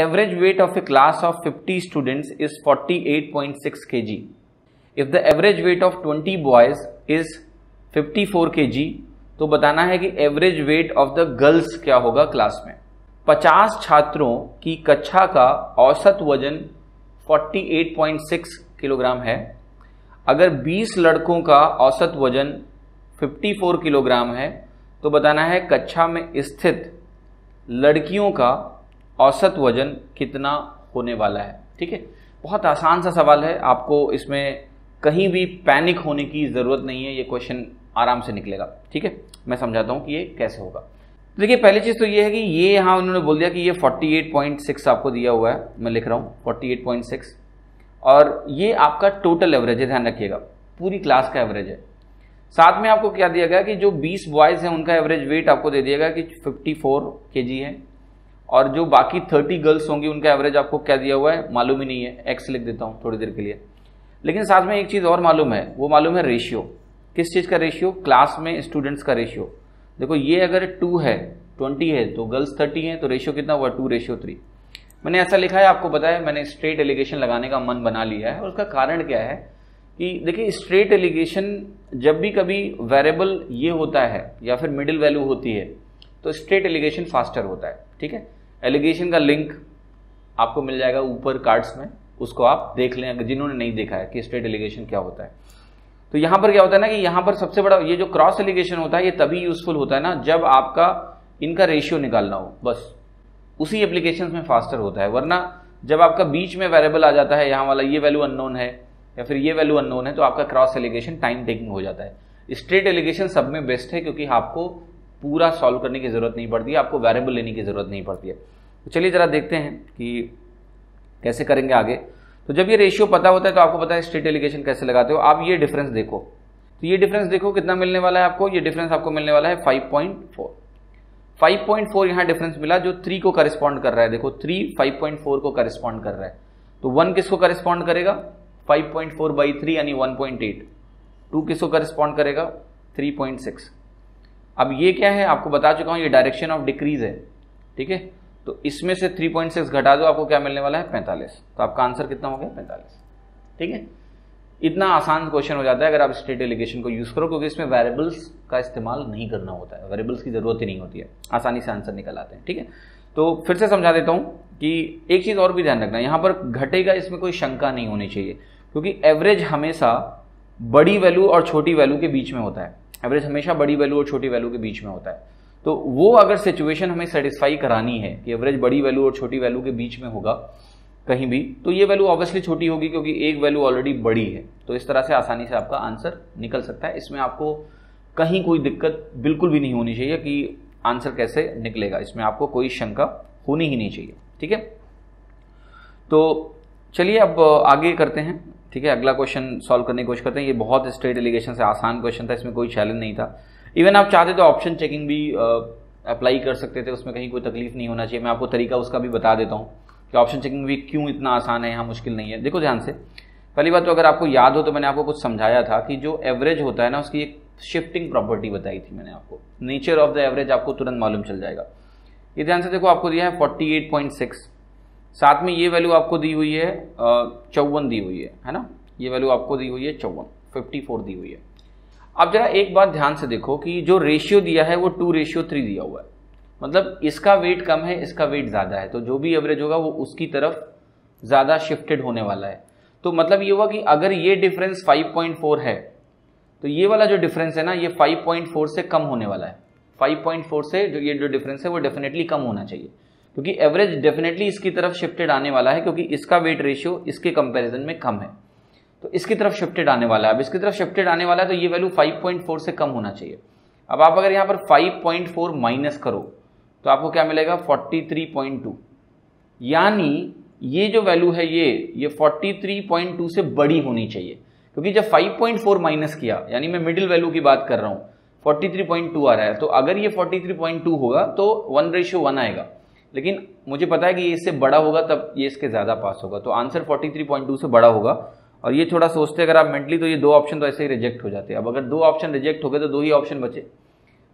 Average weight of a class of 50 students is 48.6 kg. If the average weight of 20 boys is 54 kg, तो बताना है कि average weight of the girls क्या होगा class में 50 छात्रों की कक्षा का औसत वज़न 48.6 किलोग्राम है अगर 20 लड़कों का औसत वज़न 54 किलोग्राम है तो बताना है कक्षा में स्थित लड़कियों का औसत वज़न कितना होने वाला है, ठीक है? बहुत आसान सा सवाल है, आपको इसमें कहीं भी पैनिक होने की ज़रूरत नहीं है, ये क्वेश्चन आराम से निकलेगा, ठीक है? मैं समझाता हूँ कि ये कैसे होगा। देखिए, पहली चीज़ तो ये है कि ये यहाँ उन्होंने बोल दिया कि ये 48.6 आपको दिया हुआ है, मैं लिख रहा हूँ 48.6 और ये आपका टोटल एवरेज है, ध्यान रखिएगा, पूरी क्लास का एवरेज है। साथ में आपको क्या दिया गया कि जो 20 बॉयज़ हैं, उनका एवरेज वेट आपको दे दिया गया कि 54 केजी है और जो बाकी 30 गर्ल्स होंगी, उनका एवरेज आपको क्या दिया हुआ है? मालूम ही नहीं है। एक्स लिख देता हूँ थोड़ी देर के लिए। लेकिन साथ में एक चीज़ और मालूम है, वो मालूम है रेशियो किस चीज़ का रेशियो क्लास में स्टूडेंट्स का रेशियो देखो, ये अगर टू है ट्वेंटी है तो गर्ल्स थर्टी है तो रेशियो कितना हुआ? टू रेशियो थ्री मैंने ऐसा लिखा है, आपको बताया मैंने स्ट्रेट एलिगेशन लगाने का मन बना लिया है। उसका कारण क्या है कि देखिए स्ट्रेट एलिगेशन जब भी कभी वेरिएबल ये होता है, या फिर मिडिल वैल्यू होती है तो स्ट्रेट एलिगेशन फास्टर होता है। ठीक है? एलिगेशन का लिंक आपको मिल जाएगा ऊपर कार्ड्स में। उसको आप देख लें, अगर जिन्होंने नहीं देखा है कि स्ट्रेट एलिगेशन क्या होता है। तो यहाँ पर क्या होता है ना कि यहाँ पर सबसे बड़ा, ये जो क्रॉस एलिगेशन होता है, ये तभी यूजफुल होता है ना जब आपका इनका रेशियो निकालना हो, बस। उसी एप्लीकेशन में फास्टर होता है, वरना जब आपका बीच में वेरिएबल आ जाता है, यहाँ वाला ये वैल्यू अननोन है, या फिर ये वैल्यू अननोन है तो आपका क्रॉस एलिगेशन टाइम टेकिंग हो जाता है। स्ट्रेट एलिगेशन सब में बेस्ट है, क्योंकि आपको पूरा सॉल्व करने की ज़रूरत नहीं पड़ती है आपको वेरिएबल लेने की ज़रूरत नहीं पड़ती है। तो चलिए जरा देखते हैं कि कैसे करेंगे आगे। तो जब ये रेशियो पता होता है तो आपको पता है स्ट्रेट एलिगेशन कैसे लगाते हो। आप ये डिफरेंस देखो। तो ये डिफरेंस देखो, कितना मिलने वाला है आपको? ये डिफरेंस आपको मिलने वाला है 5.4 5.4 यहाँ डिफरेंस मिला जो 3 को करस्पॉन्ड कर रहा है। देखो 3 5.4 को करस्पॉन्ड कर रहा है। तो 1 किसको करस्पॉन्ड करेगा? 5.4 पॉइंट फोर बाई थ्री यानी 1.8 2 किसको करस्पॉन्ड करेगा? 3.6 अब ये क्या है? आपको बता चुका हूँ, ये डायरेक्शन ऑफ़ डिक्रीज है। ठीक है? तो इसमें से 3.6 घटा दो, आपको क्या मिलने वाला है? 45 तो आपका आंसर कितना हो गया? 45 ठीक है? इतना आसान क्वेश्चन हो जाता है अगर आप स्टेट एलिगेशन को यूज़ करो, क्योंकि इसमें वेरिएबल्स का इस्तेमाल नहीं करना होता है। वेरिएबल्स की ज़रूरत ही नहीं होती है। आसानी से आंसर निकल आते हैं। ठीक है? तो फिर से समझा देता हूँ कि एक चीज़ और भी ध्यान रखना यहाँ पर घटेगा, इसमें कोई शंका नहीं होनी चाहिए। क्योंकि एवरेज हमेशा बड़ी वैल्यू और छोटी वैल्यू के बीच में होता है। एवरेज हमेशा बड़ी वैल्यू और छोटी वैल्यू के बीच में होता है। तो वो अगर सिचुएशन हमें सेटिस्फाई करानी है कि एवरेज बड़ी वैल्यू और छोटी वैल्यू के बीच में होगा कहीं भी तो ये वैल्यू ऑब्वियसली छोटी होगी क्योंकि एक वैल्यू ऑलरेडी बड़ी है। तो इस तरह से आसानी से आपका आंसर निकल सकता है। इसमें आपको कहीं कोई दिक्कत बिल्कुल भी नहीं होनी चाहिए कि आंसर कैसे निकलेगा। इसमें आपको कोई शंका होनी ही नहीं चाहिए। ठीक है? तो चलिए अब आगे करते हैं। ठीक है, अगला क्वेश्चन सॉल्व करने की कोशिश करते हैं। ये बहुत स्ट्रेट एलिगेशन से आसान क्वेश्चन था, इसमें कोई चैलेंज नहीं था। इवन आप चाहते तो ऑप्शन चेकिंग भी अप्लाई कर सकते थे, उसमें कहीं कोई तकलीफ़ नहीं होना चाहिए। मैं आपको तरीका उसका भी बता देता हूँ कि ऑप्शन चेकिंग भी क्यों इतना आसान है, यहाँ मुश्किल नहीं है। देखो ध्यान से, पहली बात तो अगर आपको याद हो तो मैंने आपको कुछ समझाया था कि जो एवरेज होता है ना, उसकी एक शिफ्टिंग प्रॉपर्टी बताई थी मैंने आपको। नेचर ऑफ़ द एवरेज आपको तुरंत मालूम चल जाएगा। ये ध्यान से देखो, आपको दिया है फोर्टी एट पॉइंट सिक्स साथ में ये वैल्यू आपको दी हुई है चौवन दी हुई है है ना? ये वैल्यू आपको दी हुई है चौवन फिफ्टी फोर दी हुई है। अब जरा एक बात ध्यान से देखो कि जो रेशियो दिया है वो टू रेशियो थ्री दिया हुआ है। मतलब इसका वेट कम है, इसका वेट ज़्यादा है तो जो भी एवरेज होगा वो उसकी तरफ़ ज़्यादा शिफ्टेड होने वाला है। तो मतलब ये हुआ कि अगर ये डिफरेंस 5.4 है तो ये वाला जो डिफरेंस है ना, ये 5.4 से कम होने वाला है। 5.4 से जो ये जो डिफरेंस है वो डेफिनेटली कम होना चाहिए। क्योंकि एवरेज डेफिनेटली इसकी तरफ़ शिफ्टेड आने वाला है, क्योंकि इसका वेट रेशियो इसके कंपैरिजन में कम है। तो इसकी तरफ़ शिफ्टेड आने वाला है। अब इसकी तरफ़ शिफ्टेड आने वाला है तो ये वैल्यू 5.4 से कम होना चाहिए। अब आप अगर यहाँ पर 5.4 माइनस करो तो आपको क्या मिलेगा? 43.2 यानी ये जो वैल्यू है ये ये 43.2 से बड़ी होनी चाहिए। क्योंकि जब 5.4 माइनस किया, यानी मैं मिडिल वैल्यू की बात कर रहा हूँ 43.2 आ रहा है तो अगर ये 43.2 होगा तो वन रेशियो वन आएगा। लेकिन मुझे पता है कि ये इससे बड़ा होगा, तब ये इसके ज़्यादा पास होगा। तो आंसर 43.2 से बड़ा होगा। और ये थोड़ा सोचते अगर आप मेंटली तो ये दो ऑप्शन तो ऐसे ही रिजेक्ट हो जाते हैं। अब अगर दो ऑप्शन रिजेक्ट हो गए तो दो ही ऑप्शन बचे।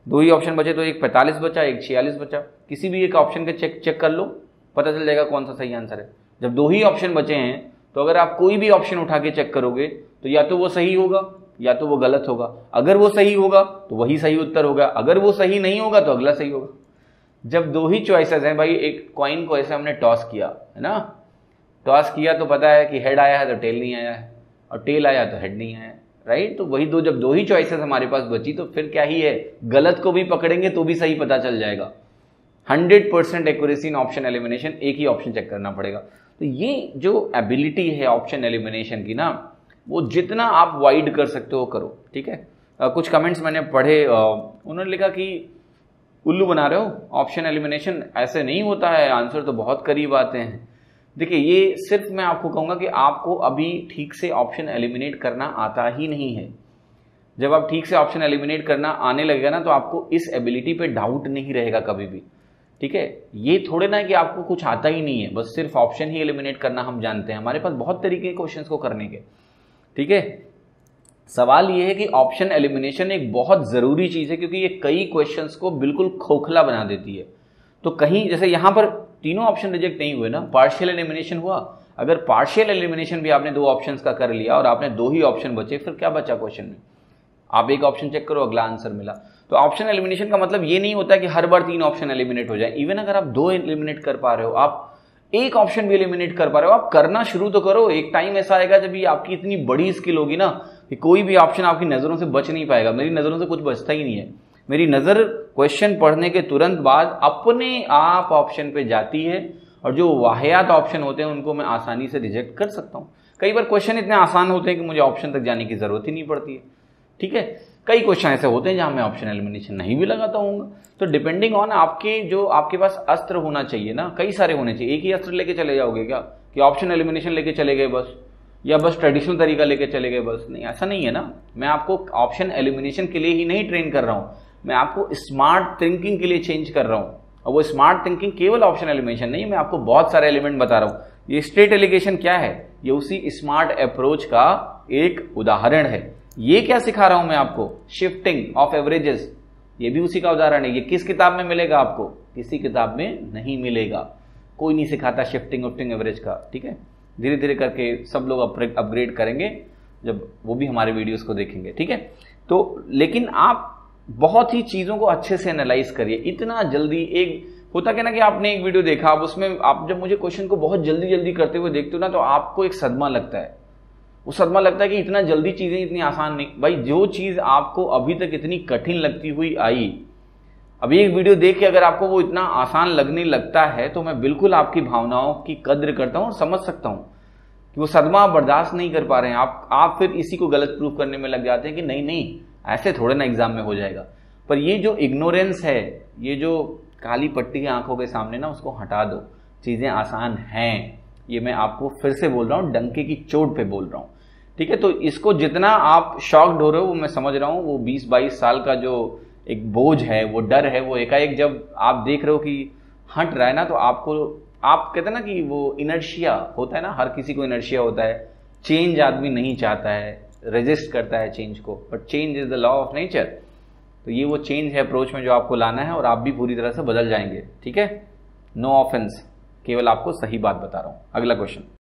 दो ही ऑप्शन बचे तो एक पैंतालीस बचा, एक छियालीस बचा। किसी भी एक ऑप्शन के चेक चेक कर लो, पता चल जाएगा कौन सा सही आंसर है। जब दो ही ऑप्शन बचे हैं तो अगर आप कोई भी ऑप्शन उठा के चेक करोगे तो या तो वो सही होगा, या तो वो गलत होगा। अगर वो सही होगा तो वही सही उत्तर होगा। अगर वो सही नहीं होगा तो अगला सही होगा। जब दो ही चॉइसेस हैं भाई एक कॉइन को ऐसे हमने टॉस किया है ना? टॉस किया तो पता है कि हेड आया है तो टेल नहीं आया है और टेल आया तो हेड नहीं आया राइट तो वही दो जब दो ही चॉइसेस हमारे पास बची तो फिर क्या ही है? गलत को भी पकड़ेंगे तो भी सही पता चल जाएगा। Hundred percent accuracy in option elimination एक ही ऑप्शन चेक करना पड़ेगा। तो ये जो एबिलिटी है ऑप्शन एलिमिनेशन की ना वो जितना आप वाइड कर सकते हो करो ठीक है? आ, कुछ कमेंट्स मैंने पढ़े उन्होंने लिखा कि उल्लू बना रहे हो? ऑप्शन एलिमिनेशन ऐसे नहीं होता है। आंसर तो बहुत करीब आते हैं। देखिए, ये सिर्फ़ मैं आपको कहूँगा कि आपको अभी ठीक से ऑप्शन एलिमिनेट करना आता ही नहीं है। जब आप ठीक से ऑप्शन एलिमिनेट करना आने लगेगा ना तो आपको इस एबिलिटी पे डाउट नहीं रहेगा कभी भी। ठीक है? ये थोड़े ना कि आपको कुछ आता ही नहीं है। बस सिर्फ़ ऑप्शन ही एलिमिनेट करना हम जानते हैं। हमारे पास बहुत तरीके के क्वेश्चन को करने के। ठीक है? सवाल ये है कि ऑप्शन एलिमिनेशन एक बहुत ज़रूरी चीज़ है क्योंकि ये कई क्वेश्चंस को बिल्कुल खोखला बना देती है। तो कहीं, जैसे यहाँ पर तीनों ऑप्शन रिजेक्ट नहीं हुए ना पार्शियल एलिमिनेशन हुआ। अगर पार्शियल एलिमिनेशन भी आपने दो ऑप्शंस का कर लिया और आपने दो ही ऑप्शन बचे, फिर क्या बचा क्वेश्चन में? आप एक ऑप्शन चेक करो, अगला आंसर मिला। तो ऑप्शन एलिमिनेशन का मतलब ये नहीं होता कि हर बार तीन ऑप्शन एलिमिनेट हो जाए। इवन अगर आप दो एलिमिनेट कर पा रहे हो, आप एक ऑप्शन भी एलिमिनेट कर पा रहे हो, आप करना शुरू तो करो। एक टाइम ऐसा आएगा जब ये आपकी इतनी बड़ी स्किल होगी ना कि कोई भी ऑप्शन आपकी नज़रों से बच नहीं पाएगा। मेरी नज़रों से कुछ बचता ही नहीं है। मेरी नज़र क्वेश्चन पढ़ने के तुरंत बाद अपने आप ऑप्शन पे जाती है और जो वाहियात ऑप्शन होते हैं, उनको मैं आसानी से रिजेक्ट कर सकता हूँ। कई बार क्वेश्चन इतने आसान होते हैं कि मुझे ऑप्शन तक जाने की ज़रूरत ही नहीं पड़ती है। ठीक है? कई क्वेश्चन ऐसे होते हैं जहाँ मैं ऑप्शन एलिमिनेशन नहीं भी लगाता हूँ। तो डिपेंडिंग ऑन आपके जो आपके पास अस्त्र होना चाहिए ना, कई सारे होने चाहिए। एक ही अस्त्र लेके चले जाओगे क्या? कि ऑप्शन एलिमिनेशन लेके चले गए बस। या बस ट्रेडिशनल तरीका लेके चले गए, बस नहीं, ऐसा नहीं है ना। मैं आपको ऑप्शन एलिमिनेशन के लिए ही नहीं ट्रेन कर रहा हूँ। मैं आपको स्मार्ट थिंकिंग के लिए चेंज कर रहा हूँ। और वो स्मार्ट थिंकिंग केवल ऑप्शन एलिमिनेशन नहीं, मैं आपको बहुत सारे एलिमेंट बता रहा हूँ। ये स्टेट एलिगेशन क्या है? ये उसी स्मार्ट अप्रोच का एक उदाहरण है। ये क्या सिखा रहा हूँ मैं आपको? शिफ्टिंग ऑफ़ एवरेजेस ये भी उसी का उदाहरण है। ये किस किताब में मिलेगा आपको? किसी किताब में नहीं मिलेगा। कोई नहीं सिखाता शिफ्टिंग उफ्टिंग एवरेज का, ठीक है? धीरे धीरे करके सब लोग अपग्रेड करेंगे, जब वो भी हमारे वीडियोस को देखेंगे, ठीक है? तो लेकिन आप बहुत ही चीज़ों को अच्छे से एनालाइज करिए, इतना जल्दी एक, होता क्या ना कि आपने एक वीडियो देखा, आप उसमें, आप जब मुझे क्वेश्चन को बहुत जल्दी जल्दी करते हुए देखते हो ना तो आपको एक सदमा लगता है। वो सदमा लगता है कि इतना जल्दी चीज़ें इतनी आसान नहीं, भाई, जो चीज़ आपको अभी तक इतनी कठिन लगती हुई आई अभी एक वीडियो देख के अगर आपको वो इतना आसान लगने लगता है तो मैं बिल्कुल आपकी भावनाओं की कद्र करता हूँ और समझ सकता हूँ कि वो सदमा आप बर्दाश्त नहीं कर पा रहे हैं। आप आप फिर इसी को गलत प्रूफ करने में लग जाते हैं कि नहीं नहीं, ऐसे थोड़े ना एग्ज़ाम में हो जाएगा। पर ये जो इग्नोरेंस है, ये जो काली पट्टी है आँखों के सामने ना, उसको हटा दो। चीज़ें आसान हैं। ये मैं आपको फिर से बोल रहा हूँ, डंके की चोट पे बोल रहा हूँ। ठीक है तो इसको जितना आप शॉक्ड हो रहे हो, वो मैं समझ रहा हूँ, वो 20-22 साल का जो एक बोझ है, वो डर है, वो एकाएक जब आप देख रहे हो कि हट रहा है ना तो आपको, आप कहते हैं ना कि वो इनर्शिया होता है ना, हर किसी को इनर्शिया होता है। चेंज आदमी नहीं चाहता है रेजिस्ट करता है चेंज को but change is the law of nature तो ये वो चेंज है अप्रोच में जो आपको लाना है, और आप भी पूरी तरह से बदल जाएँगे, ठीक है? नो ऑफेंस केवल आपको सही बात बता रहा हूँ। अगला क्वेश्चन